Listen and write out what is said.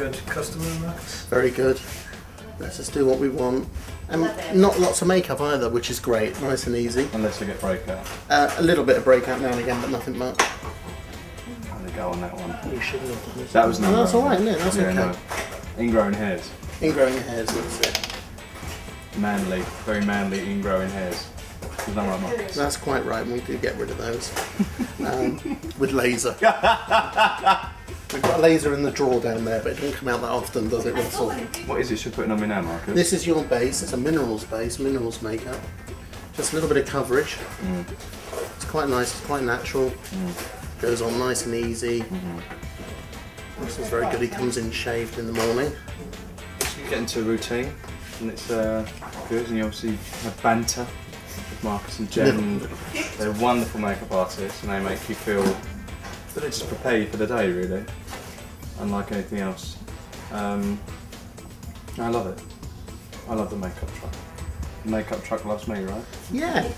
good customer, Marcus? Very good. Let's just do what we want. And not lots of makeup either, which is great. Nice and easy. Unless I get breakout. Uh, a little bit of breakout now and again, but nothing much. I'm gonna go on that one. You shouldn't have done this. That was No, that's all right, isn't it? That's yeah, okay. No. Ingrowing hairs. Ingrowing hairs, that's it. Manly. Very manly ingrowing hairs. Right, That's quite right, and we do get rid of those um, with laser. We've got a laser in the drawer down there, but it doesn't come out that often, does it, Russell? What is it you're putting on me now, Marcus? This is your base. It's a minerals base, minerals makeup. Just a little bit of coverage. Mm. It's quite nice. It's quite natural. Goes on nice and easy. Mm-hmm. This is very good. He comes in shaved in the morning. you get into a routine, and it's uh, good, and you obviously have banter with Marcus and Jen. They're wonderful makeup artists, and they make you feel that they just prepare you for the day, really, unlike anything else. Um, I love it. I love the makeup truck. The makeup truck loves me, right? Yeah.